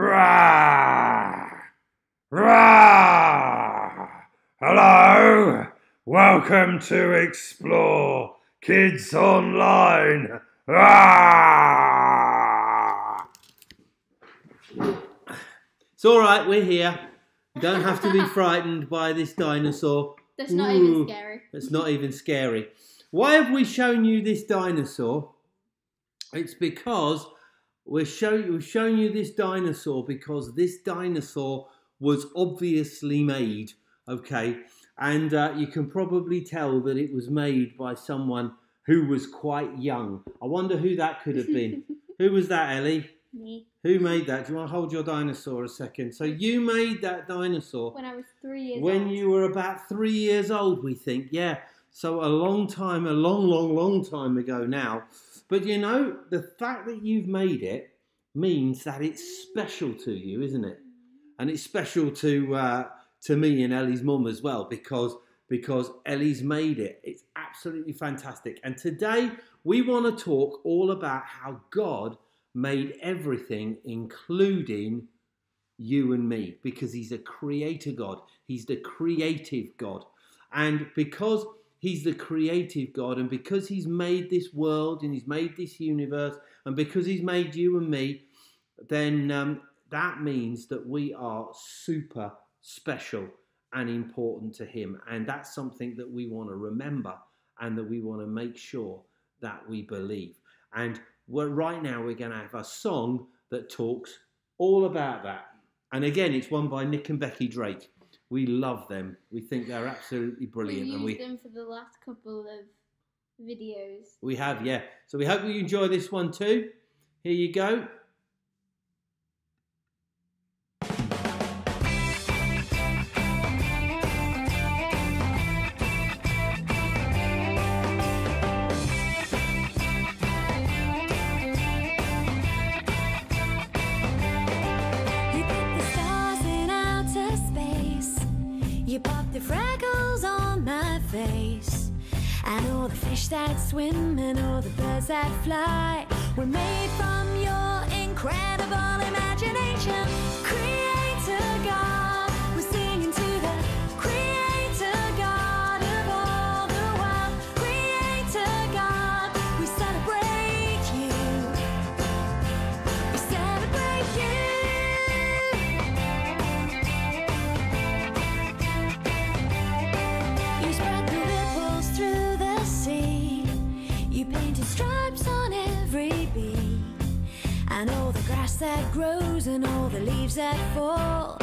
Rah! Rah! Hello! Welcome to Explore Kids Online! Rah! It's all right, we're here. You don't have to be frightened by this dinosaur. That's not Ooh. even scary. It's not even scary. Why have we shown you this dinosaur? It's because we're show, we've shown you this dinosaur because this dinosaur was obviously made, okay? And uh, you can probably tell that it was made by someone who was quite young. I wonder who that could have been. who was that, Ellie? Me. Who made that? Do you want to hold your dinosaur a second? So you made that dinosaur When I was three years when old. you were about three years old, we think. Yeah. So a long time, a long, long, long time ago now. But you know, the fact that you've made it means that it's special to you, isn't it? And it's special to uh, to me and Ellie's mum as well because because Ellie's made it. It's absolutely fantastic. And today we want to talk all about how God made everything, including you and me, because He's a creator God. He's the creative God. And because He's the creative God, and because He's made this world and He's made this universe, and because He's made you and me, then um, that means that we are super special and important to Him. And that's something that we want to remember and that we want to make sure that we believe. And right now, we're going to have a song that talks all about that. And again, it's one by Nick and Becky Drake. We love them. We think they're absolutely brilliant. We've and used we, them for the last couple of videos. we have, yeah. So we hope you enjoy this one too. Here you go. Fish that swim and all the birds that fly were made from your incredible imagination. And all the grass that grows and all the leaves that fall.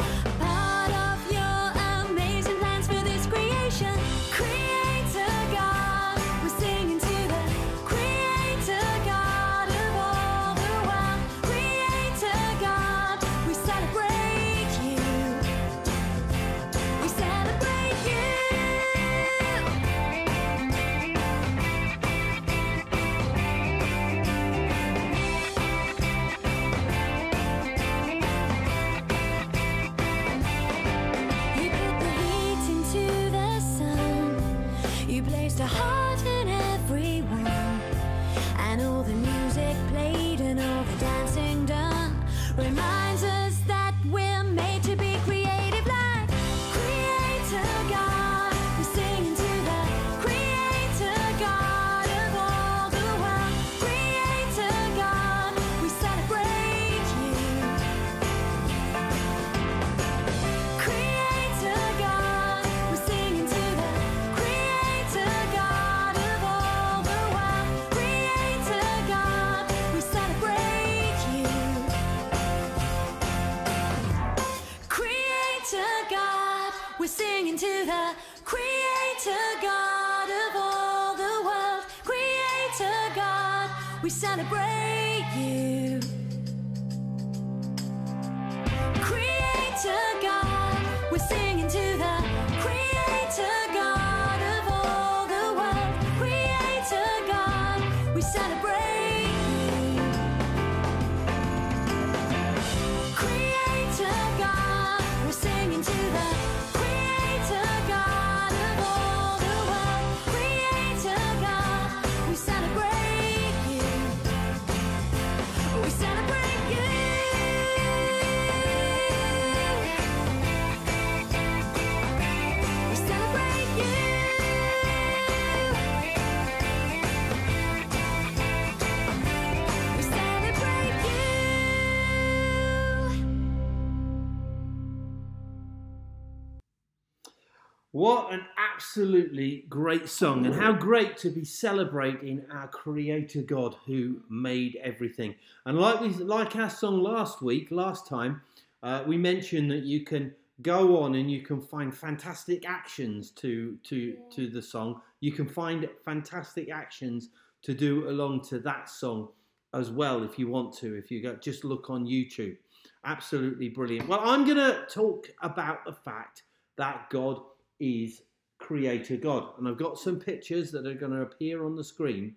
What an absolutely great song, and how great to be celebrating our Creator God who made everything. And like we, like our song last week, last time, uh, we mentioned that you can go on and you can find fantastic actions to to to the song. You can find fantastic actions to do along to that song as well if you want to. If you go, just look on YouTube. Absolutely brilliant. Well, I'm going to talk about the fact that God is Creator God, and I've got some pictures that are going to appear on the screen,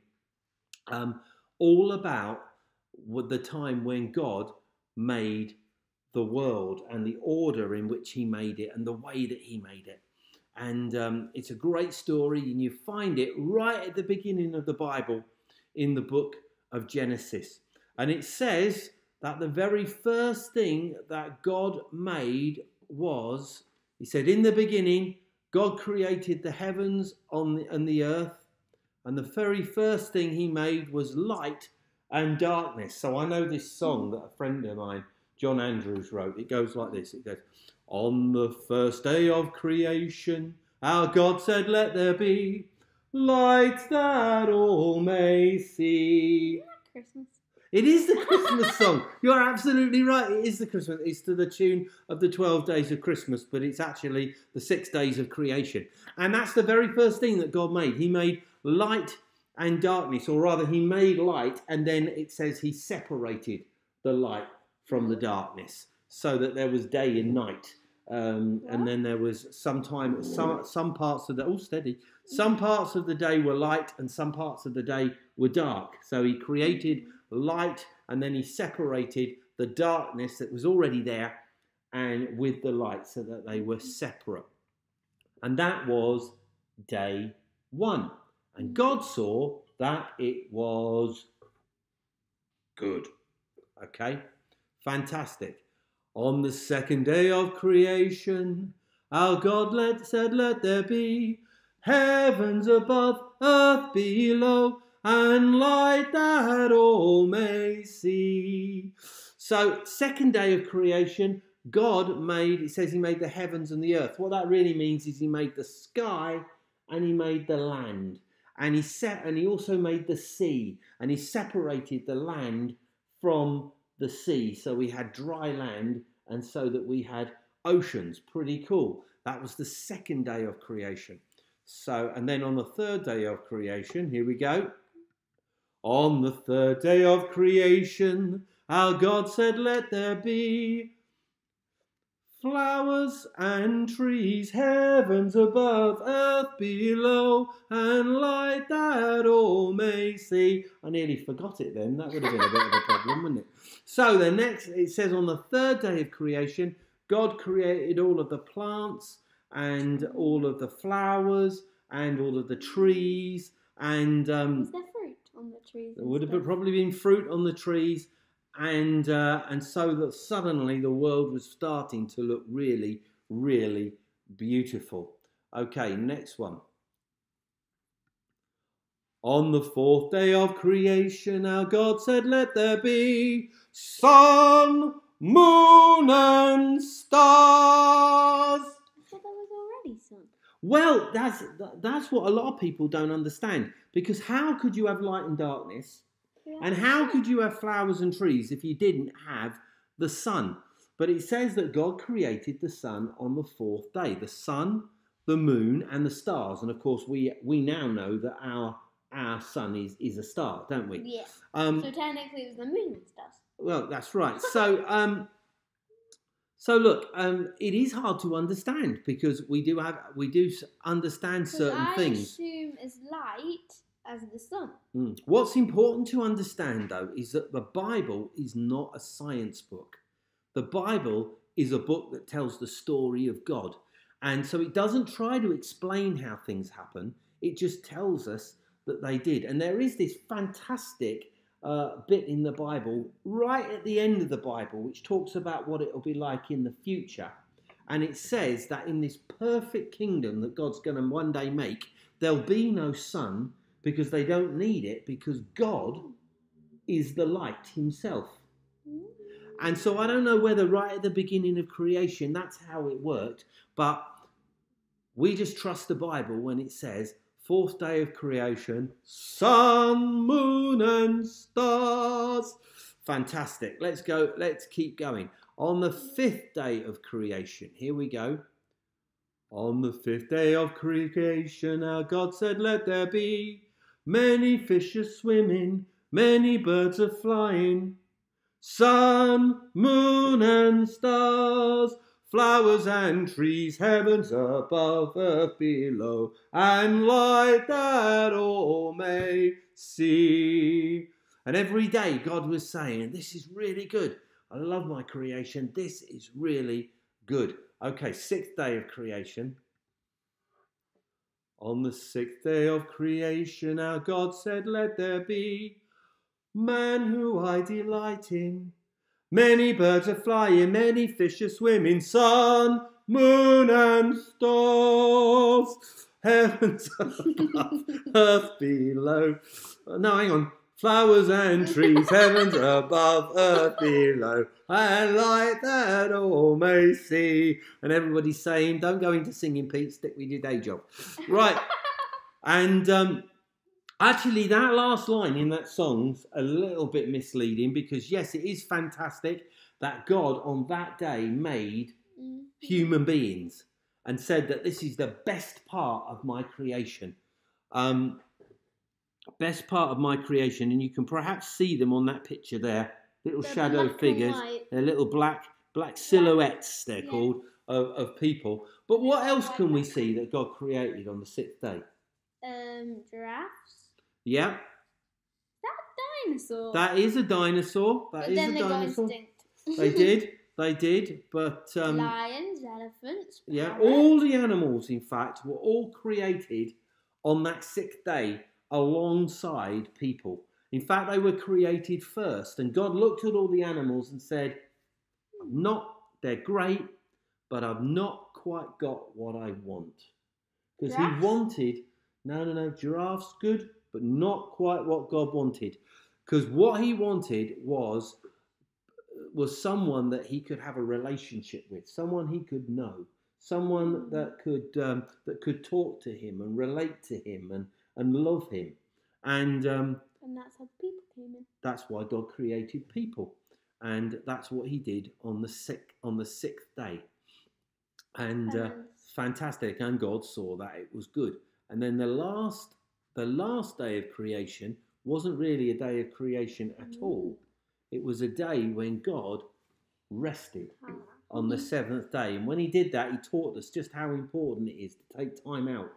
um, all about the time when God made the world and the order in which He made it and the way that He made it. And um, it's a great story, and you find it right at the beginning of the Bible in the book of Genesis. And it says that the very first thing that God made was, He said, in the beginning, God created the heavens on the, and the earth, and the very first thing He made was light and darkness. So I know this song that a friend of mine, John Andrews, wrote. It goes like this it goes, On the first day of creation, our God said, Let there be light that all may see. Christmas. It is the Christmas song. You're absolutely right. It is the Christmas. It's to the tune of the 12 days of Christmas, but it's actually the six days of creation. And that's the very first thing that God made. He made light and darkness, or rather, He made light, and then it says He separated the light from the darkness so that there was day and night. Um, and then there was some time, some, some parts of the, oh, steady, some mm. parts of the day were light and some parts of the day were dark. So he created light and then he separated the darkness that was already there and with the light so that they were mm. separate. And that was day one. And mm. God saw that it was good. Okay, fantastic. On the second day of creation, our God let, said, Let there be heavens above, earth below, and light that all may see. So, second day of creation, God made, it says He made the heavens and the earth. What that really means is He made the sky and He made the land. And He set, and He also made the sea, and He separated the land from the sea. So we had dry land, and so that we had oceans. Pretty cool. That was the second day of creation. So, and then on the third day of creation, here we go. On the third day of creation, our God said, Let there be flowers and trees, heavens above, earth below, and light that all may see. I nearly forgot it then. That would have been a bit of a problem, wouldn't it? So the next, it says on the third day of creation, God created all of the plants and all of the flowers and all of the trees and um, Was there fruit on the trees? there would have probably been fruit on the trees, and uh, and so that suddenly the world was starting to look really, really beautiful. Okay, next one. On the fourth day of creation, our God said, Let there be sun, moon, and stars. I thought that was already sun. Well, that's that's what a lot of people don't understand. Because how could you have light and darkness? And how could you have flowers and trees if you didn't have the sun? But it says that God created the sun on the fourth day. The sun, the moon, and the stars. And of course, we we now know that our our sun is is a star, don't we? Yeah. Um, so technically, it was the moon and stuff. well, that's right. So, um, so look, um, it is hard to understand because we do have we do understand certain I things. assume as light as the sun. Mm. What's important to understand, though, is that the Bible is not a science book. The Bible is a book that tells the story of God. And so it doesn't try to explain how things happen, it just tells us that they did. And there is this fantastic uh, bit in the Bible, right at the end of the Bible, which talks about what it will be like in the future. And it says that in this perfect kingdom that God's going to one day make, there'll be no sun because they don't need it because God is the light himself. And so I don't know whether right at the beginning of creation that's how it worked, but We just trust the Bible when it says, fourth day of creation, sun, moon, and stars. Fantastic. Let's go. Let's keep going. On the fifth day of creation, here we go. On the fifth day of creation, our God said, Let there be many fishes swimming, many birds are flying, sun, moon, and stars, flowers and trees, heavens above, earth below, and light that all may see. And every day, God was saying, This is really good. I love my creation. This is really good. Okay, sixth day of creation. On the sixth day of creation, our God said, Let there be man who I delight in. Many birds are flying, many fish are swimming, sun, moon, and stars. Heavens above, earth below. Uh, no, hang on. Flowers and trees, heavens above, earth below, and light that all may see. And everybody's saying, Don't go into singing, Pete, stick with your day job. Right. and um, actually, that last line in that song's a little bit misleading because, yes, it is fantastic that God on that day made Mhm. human beings and said that this is the best part of my creation. Um, best part of my creation, and you can perhaps see them on that picture there, little They're shadow figures. They're little black black silhouettes. They're Yeah. called of, of people. But what else can we see that God created on the sixth day? Um, giraffes. Yeah, That Dinosaur. that is a dinosaur. That but is then a they got dinosaur. extinct. They did. They did. But um, Lions, elephants. Yeah, parrots. all the animals, in fact, were all created on that sixth day alongside people. In fact, they were created first, and God looked at all the animals and said, "Not, they're great, but I've not quite got what I want." Because he wanted, no, no, no, giraffes good, but not quite what God wanted. Because what he wanted was was someone that he could have a relationship with, someone he could know, someone that could um, that could talk to him and relate to him and and love him, and um, And that's how people came in. that's why God created people, and that's what He did on the sixth on the sixth day, and uh, fantastic. And God saw that it was good, and then the last the last day of creation wasn't really a day of creation at Mm. all. It was a day when God rested on the Mhm. seventh day. And when he did that, he taught us just how important it is to take time out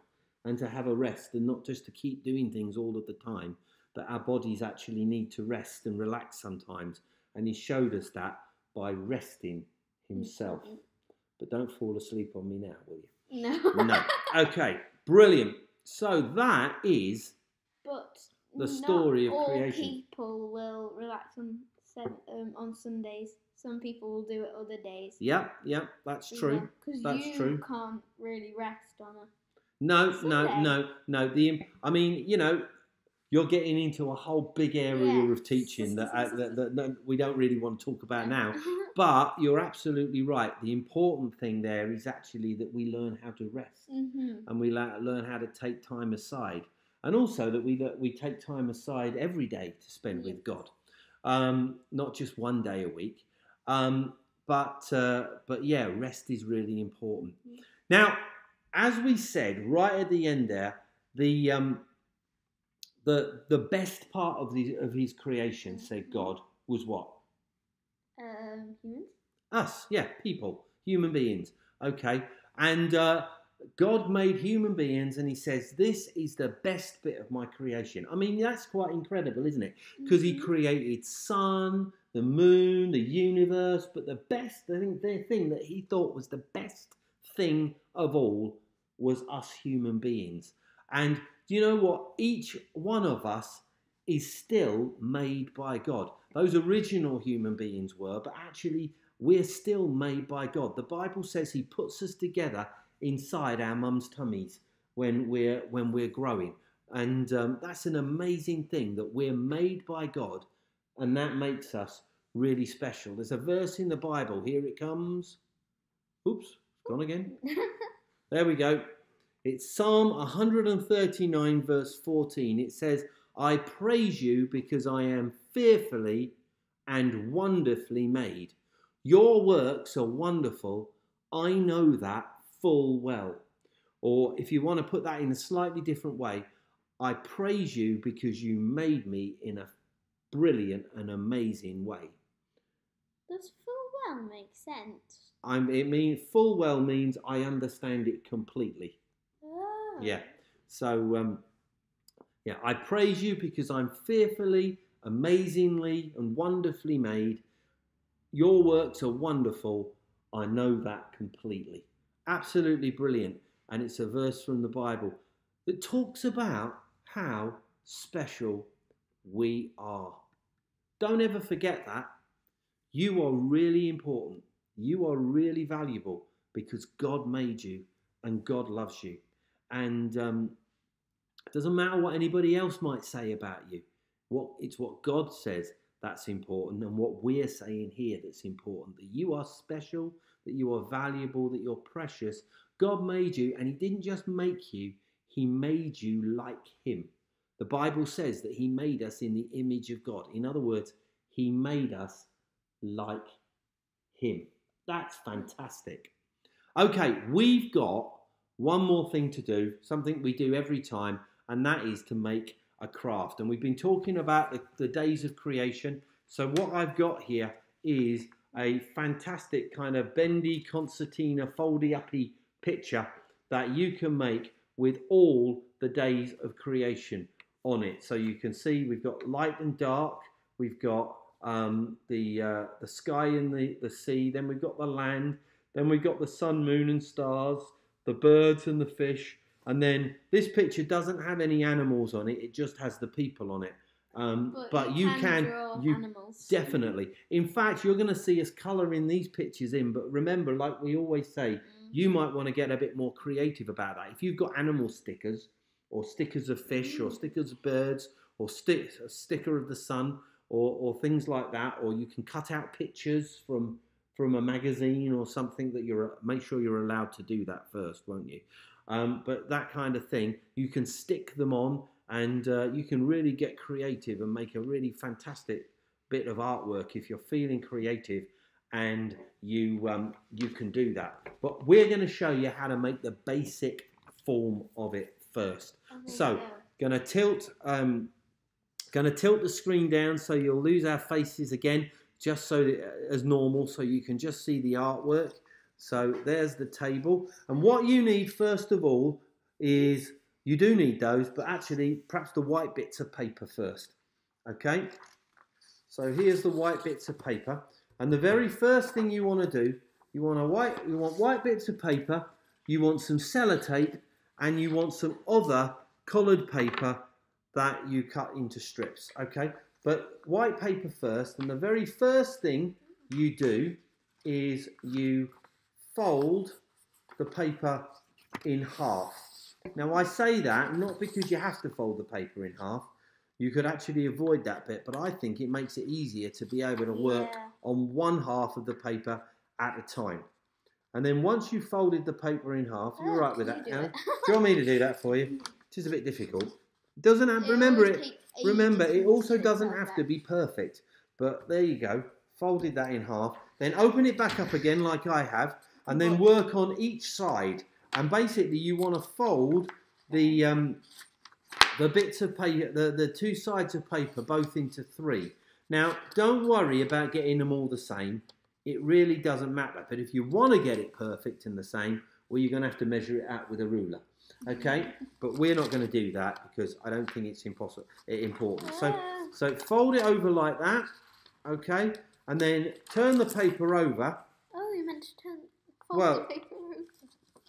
and to have a rest and not just to keep doing things all of the time, that our bodies actually need to rest and relax sometimes. And he showed us that by resting himself. But don't fall asleep on me now, will you? No. No. Okay, brilliant. So that is But The not story of all creation. people will relax on um, on Sundays. Some people will do it other days. Yeah, yeah, that's true. Because That's you true. can't really rest on a. No, no, no, no. The I mean, you know, you're getting into a whole big area Yeah. of teaching that, uh, that, that, that we don't really want to talk about now. But you're absolutely right. The important thing there is actually that we learn how to rest hmm and we la- learn how to take time aside, and also that we that we take time aside every day to spend Yeah. with God, um, not just one day a week. Um, but uh, but yeah, rest is really important. Yeah. Now, as we said right at the end there, the um, the the best part of the of His creation, said God, was what Um, humans. us, yeah, people, human beings. Okay, and uh, God made human beings, and He says this is the best bit of my creation. I mean, that's quite incredible, isn't it? Because He Mhm. created sun, the moon, the universe, but the best, I think, the thing that He thought was the best thing of all was us human beings. And do you know what? Each one of us is still made by God. Those original human beings were, but actually, we're still made by God. The Bible says He puts us together inside our mum's tummies when we're when we're growing, and um, that's an amazing thing that we're made by God, and that makes us really special. There's a verse in the Bible. Here it comes. Oops, gone again. There we go. It's Psalm 139, verse 14. It says, I praise you because I am fearfully and wonderfully made. Your works are wonderful. I know that full well. Or if you want to put that in a slightly different way, I praise you because you made me in a brilliant and amazing way. Does full well make sense? I'm, it means full well means I understand it completely. Oh. Yeah. So, um, yeah, I praise you because I'm fearfully, amazingly, and wonderfully made. Your works are wonderful. I know that completely. Absolutely brilliant. And it's a verse from the Bible that talks about how special we are. Don't ever forget that. You are really important. You are really valuable because God made you and God loves you. And um, it doesn't matter what anybody else might say about you. What it's what God says that's important, and what we're saying here that's important. That you are special, that you are valuable, that you're precious. God made you, and He didn't just make you; He made you like Him. The Bible says that He made us in the image of God. In other words, He made us like Him. That's fantastic. Okay, we've got one more thing to do, something we do every time, and that is to make a craft. And we've been talking about the, the days of creation. So, what I've got here is a fantastic kind of bendy concertina foldy uppy picture that you can make with all the days of creation on it. So you can see we've got light and dark, we've got um, the uh, the sky and the, the sea, then we've got the land, then we've got the sun, moon, and stars, the birds and the fish, and then this picture doesn't have any animals on it; it just has the people on it. Um, but, you can, draw you animals. definitely. In fact, you're going to see us colouring these pictures in. But remember, like we always say, Mm. you might want to get a bit more creative about that. If you've got animal stickers, or stickers of fish, or Mm. stickers of birds, or stick, a sticker of the sun, or, or things like that, or you can cut out pictures from from a magazine or something that you're make sure you're allowed to do that first, won't you? Um, but that kind of thing, you can stick them on, and uh, you can really get creative and make a really fantastic bit of artwork if you're feeling creative and you um, you can do that. But we're going to show you how to make the basic form of it first. Oh, So. Going to tilt um, going to tilt the screen down so you'll lose our faces again, just so that, uh, as normal, so you can just see the artwork. So there's the table, and what you need first of all is you do need those, but actually perhaps the white bits of paper first. Okay. So here's the white bits of paper, and the very first thing you want to do, you want a white, you want white bits of paper, you want some sellotape, and you want some other coloured paper that you cut into strips. Okay, but white paper first, and the very first thing you do is you fold the paper in half. Now I say that not because you have to fold the paper in half. You could actually avoid that bit, but I think it makes it easier to be able to work Yeah. on one half of the paper at a time. And then once you've folded the paper in half, you're Oh, right with that. do Anna? Do you want me to do that for you? It is a bit difficult. Doesn't have, remember it. Remember, it also doesn't have to be perfect. But there you go. Folded that in half. Then open it back up again, like I have, and then work on each side. And basically, you want to fold the um, the bits of paper, the, the two sides of paper, both into three. Now, don't worry about getting them all the same. It really doesn't matter. But if you want to get it perfect and the same, well, you're going to have to measure it out with a ruler. Okay? But we're not going to do that because I don't think it's impossible, important. So, Ah. so fold it over like that. Okay? And then turn the paper over. Oh, you meant to turn fold Well, the paper over.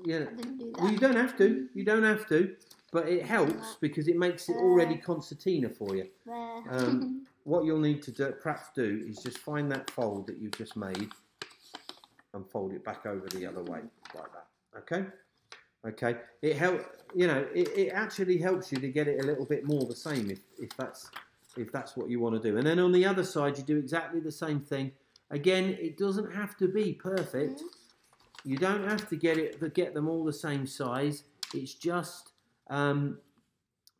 Yeah. Do. Well, you don't have to. You don't have to. But it helps because it makes it already concertina for you. Um, what you'll need to do, perhaps do is just find that fold that you've just made and fold it back over the other way like that. Okay? Okay. It help you know, it, it actually helps you to get it a little bit more the same if, if that's if that's what you want to do. And then on the other side you do exactly the same thing. Again, it doesn't have to be perfect. Mhm. You don't have to get it get them all the same size. It's just, um,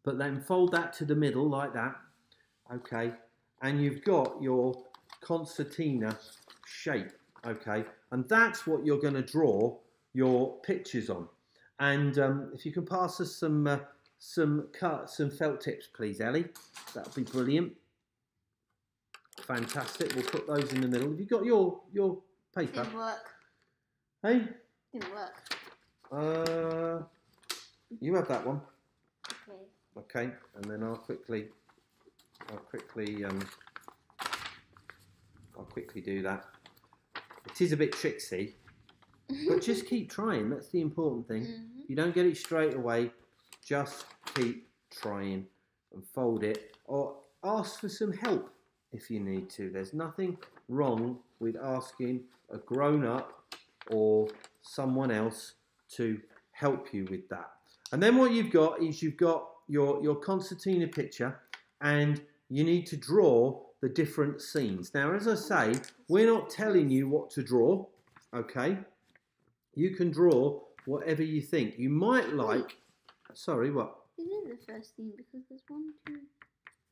but then fold that to the middle like that, okay, and you've got your concertina shape, okay, and that's what you're going to draw your pictures on. And um, if you can pass us some uh, some cut some felt tips, please, Ellie, that would be brilliant. Fantastic. We'll put those in the middle. Have you got your your paper? Didn't work. Hey, Didn't work. uh, you have that one, Okay. okay? And then I'll quickly, I'll quickly, um, I'll quickly do that. It is a bit tricksy, but just keep trying. That's the important thing. Mhm. You don't get it straight away, just keep trying and fold it or ask for some help if you need to. There's nothing wrong with asking a grown up or someone else to help you with that. And then what you've got is you've got your, your concertina picture and you need to draw the different scenes. Now, as I say, we're not telling you what to draw, okay? You can draw whatever you think. You might like, sorry, what? Is it the first thing? Because there's one, two.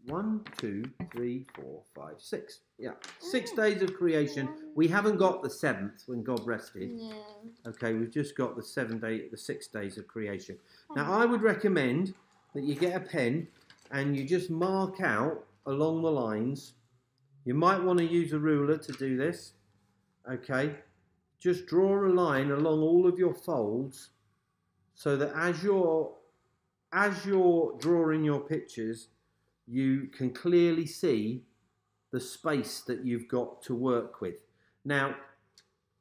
One, two, three, four, five, six. Yeah, six Oh. days of creation. We haven't got the seventh when God rested. No. Okay, we've just got the seven day, the six days of creation. Now, I would recommend that you get a pen and you just mark out along the lines. You might want to use a ruler to do this. Okay, just draw a line along all of your folds so that as you're as you're drawing your pictures, you can clearly see the space that you've got to work with. Now,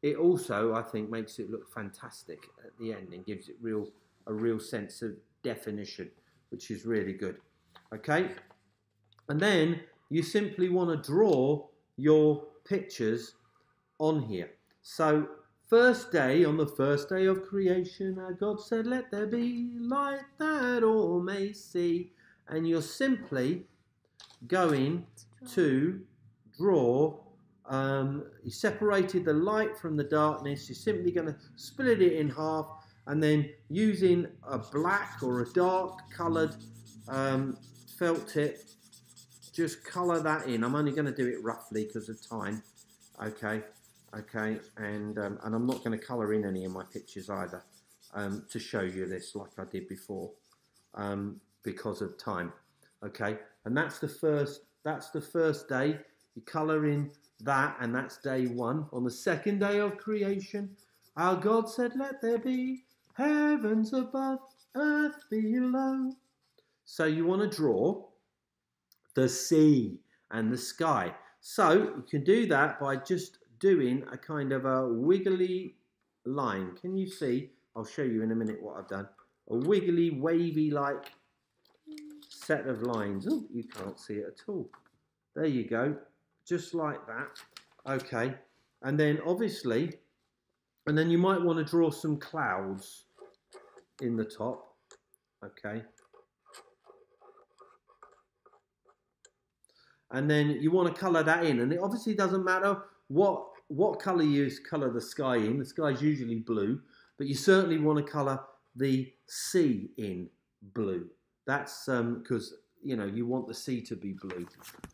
it also, I think, makes it look fantastic at the end and gives it real a real sense of definition, which is really good. Okay, and then you simply want to draw your pictures on here. So, first day, on the first day of creation, our God said, Let there be light that all may see. And you're simply going to draw. Um, you separated the light from the darkness. You're simply going to split it in half and then using a black or a dark coloured um, felt tip, just colour that in. I'm only going to do it roughly because of time. Okay, okay, and um, and I'm not going to colour in any of my pictures either um, to show you this like I did before um, because of time. Okay, and that's the first. That's the first day. You colour in that, and that's day one. On the second day of creation, our God said, "Let there be heavens above, earth below." So you want to draw the sea and the sky. So you can do that by just doing a kind of a wiggly line. Can you see? I'll show you in a minute what I've done. A wiggly, wavy like set of lines. Oh, you can't see it at all. There you go. Just like that. Okay. And then obviously, and then you might want to draw some clouds in the top. Okay. and then you want to color that in and it obviously doesn't matter what what color you color the sky in the sky is usually blue but you certainly want to color the sea in blue that's because you know you want the sea to be blue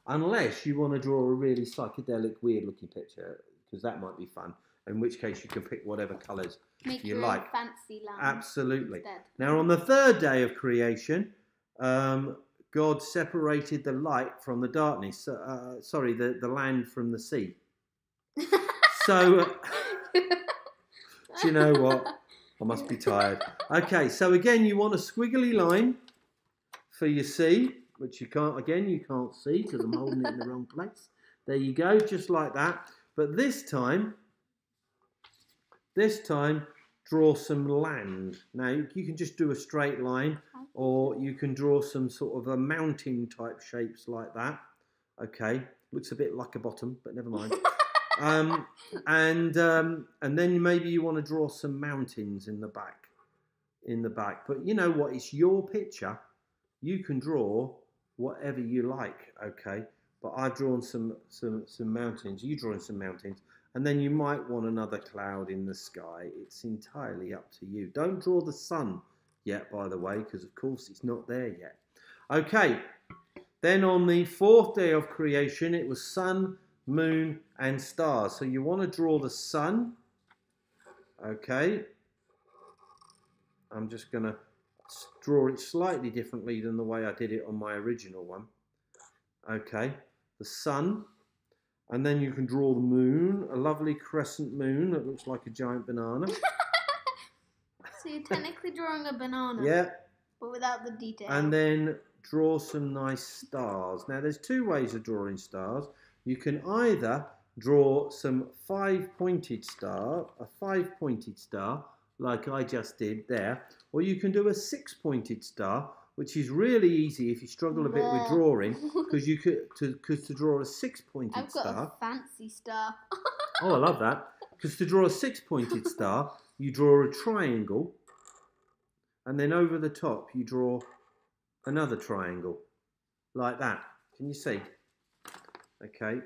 unless you want to draw a really psychedelic weird looking picture because that might be fun in which case you can pick whatever colors Make You your like. fancy lamp. absolutely Instead. now, on the third day of creation, um, God separated the light from the darkness. Uh, sorry, the, the land from the sea. So, uh, do you know what? I must be tired. Okay, so again, you want a squiggly line for your sea, which you can't, again, you can't see because I'm holding it in the wrong place. There you go, just like that. But this time, this time, draw some land. Now, you can just do a straight line or you can draw some sort of a mountain type shapes like that. Okay, looks a bit like a bottom, but never mind. um, and um, and then maybe you want to draw some mountains in the back, in the back. But you know what? It's your picture. You can draw whatever you like. Okay, but I've drawn some some some mountains. You drawing some mountains. And then you might want another cloud in the sky. It's entirely up to you. Don't draw the sun yet, by the way, because of course it's not there yet. Okay, then on the fourth day of creation, it was sun, moon, and stars. So you want to draw the sun. Okay. I'm just going to draw it slightly differently than the way I did it on my original one. Okay, the sun. And then you can draw the moon, a lovely crescent moon that looks like a giant banana. So you're technically drawing a banana, yeah, but without the detail. and then draw some nice stars. Now, there's two ways of drawing stars. You can either draw some five-pointed star, a five-pointed star, like I just did there, or you can do a six-pointed star, which is really easy if you struggle a bit with drawing, because you could to because to draw a six-pointed star. I've got star. a fancy star. Oh, I love that. Because to draw a six-pointed star, you draw a triangle, and then over the top you draw another triangle, like that. Can you see? Okay,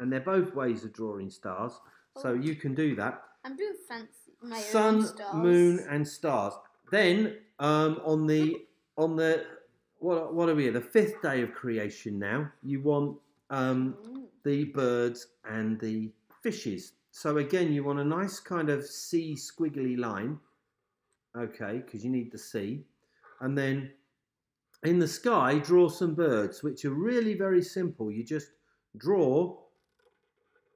and they're both ways of drawing stars, so Oh. you can do that. I'm doing fancy. My own Sun, stars. moon, and stars. Then um, on the on the what what are we? At? The fifth day of creation. Now you want um, the birds and the fishes. So again, you want a nice kind of sea squiggly line, okay, because you need the sea. And then in the sky, draw some birds, which are really very simple. You just draw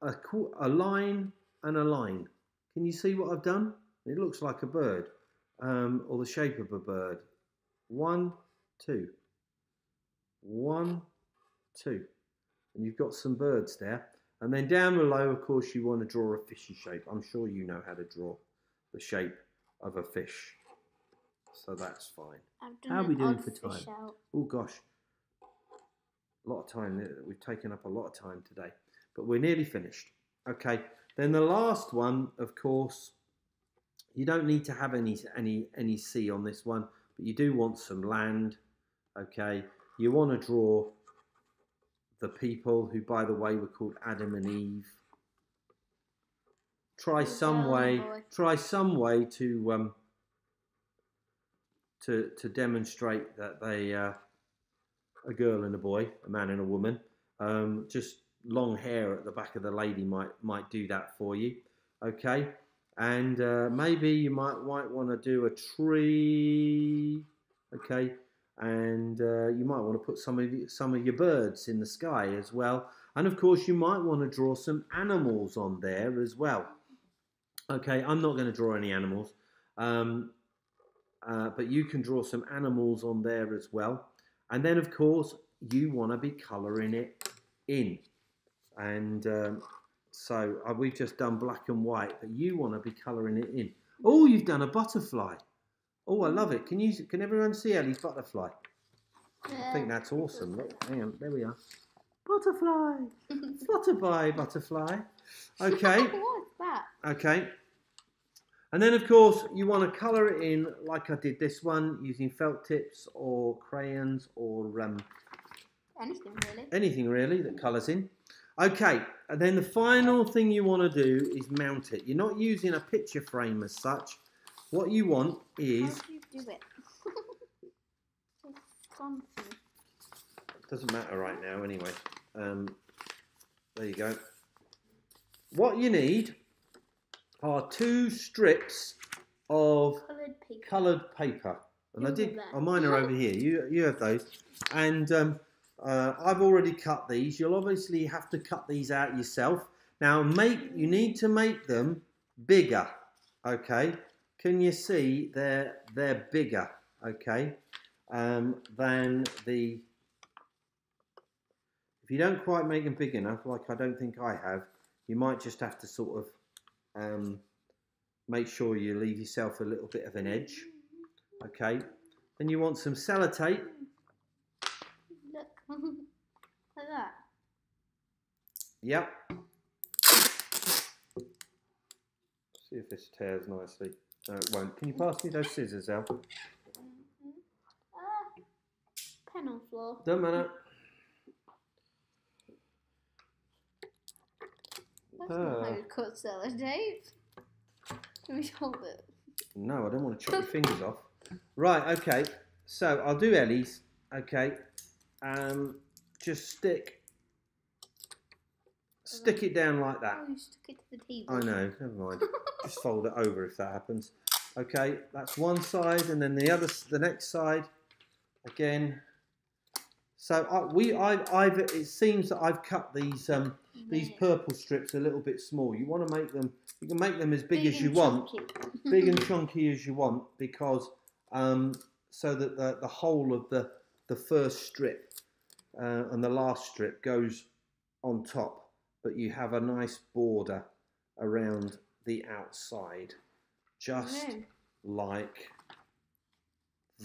a, a line and a line. Can you see what I've done? It looks like a bird, um, or the shape of a bird. One, two. One, two and you've got some birds there. And then down below, of course, you want to draw a fishy shape. I'm sure you know how to draw the shape of a fish. So that's fine. How are we doing for time? Oh gosh, a lot of time. uh, We've taken up a lot of time today, but we're nearly finished. Okay. Then the last one, of course, you don't need to have any any any sea on this one, but you do want some land. Okay. You want to draw the people who, by the way, were called Adam and Eve. Try some way. Try some way to um, to to demonstrate that they uh, a girl and a boy, a man and a woman. Um, just long hair at the back of the lady might might do that for you. Okay, and uh, maybe you might might want to do a tree. Okay, and uh, you might want to put some of some of your birds in the sky as well. And of course, you might want to draw some animals on there as well. Okay, I'm not going to draw any animals, um, uh, but you can draw some animals on there as well. And then, of course, you want to be colouring it in. And um, so uh, we've just done black and white, but you want to be colouring it in. Oh, you've done a butterfly. Oh, I love it. Can you? Can everyone see Ellie's butterfly? Yeah. I think that's awesome. Look, hang on, there we are. Butterfly, flutterby, butterfly. Okay, What's that? okay. And then, of course, you want to colour it in like I did this one using felt tips or crayons or um, Anything really? anything really that colours in. Okay, and then the final thing you want to do is mount it. You're not using a picture frame as such. What you want How is do you do it? it's gone for me. doesn't matter right now anyway. Um, there you go. What you need are two strips of Coloured paper. coloured paper, and I did. Oh, mine are over here. You you have those, and um, uh, I've already cut these. You'll obviously have to cut these out yourself. Now make you need to make them bigger. Okay, can you see they're they're bigger? Okay, um, than the. If you don't quite make them big enough, like I don't think I have, you might just have to sort of um, make sure you leave yourself a little bit of an edge. Okay. Then you want some sellotape. Look. like that. Yep. See if this tears nicely. No, it won't. Can you pass me those scissors, Al? Mhm. Ah, pen on floor. Don't matter. That's not how you cut sellotape. Let me hold it. No, I don't want to chop your fingers off. Right, okay. So I'll do Ellie's. Okay. Um, just stick, stick it down like that. Oh, you stuck it to the table. I know. Never mind. just fold it over if that happens. Okay, that's one side, and then the other, the next side, again. So I, we, I, I've. It seems that I've cut these, um, these purple strips a little bit small. You want to make them. You can make them as big, as and you want big and chunky as you want because um, so that the, the whole of the the first strip uh, and the last strip goes on top but you have a nice border around the outside just like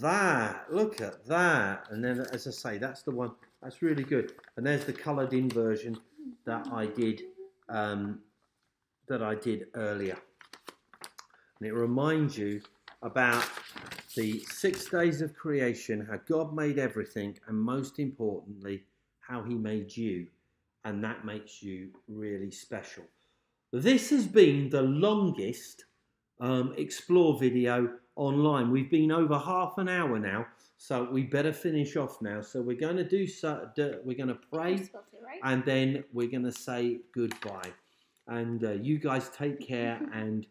that look at that and then as i say that's the one that's really good and there's the colored in version that i did um, that i did earlier and it reminds you about the six days of creation, how God made everything, and most importantly, how He made you. And that makes you really special. This has been the longest um, Explore video online. We've been over half an hour now, so we better finish off now. So we're going to do so. We're going to pray it right. and then we're going to say goodbye. And uh, you guys take care and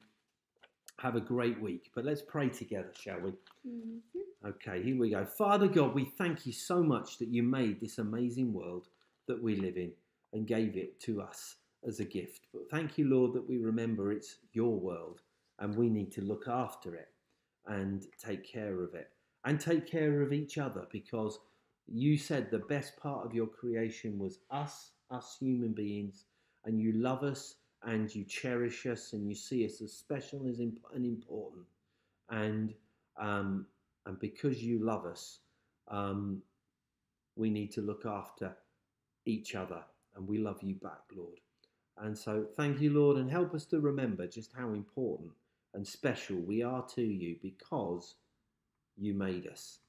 have a great week. But let's pray together, shall we? Mhm. Okay, here we go. Father God, we thank you so much that you made this amazing world that we live in and gave it to us as a gift. But thank you, Lord, that we remember it's your world and we need to look after it and take care of it and take care of each other because you said the best part of your creation was us, us human beings, and you love us and you cherish us and you see us as special as and important. And um, and because you love us, um, we need to look after each other, and we love you back, Lord. And so, thank you, Lord, and help us to remember just how important and special we are to you because you made us.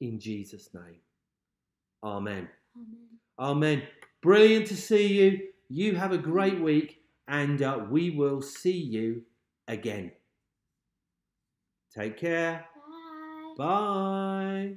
In Jesus' name, Amen. Amen. Amen. Brilliant to see you. You have a great week, and uh, we will see you again. Take care. Bye. Bye.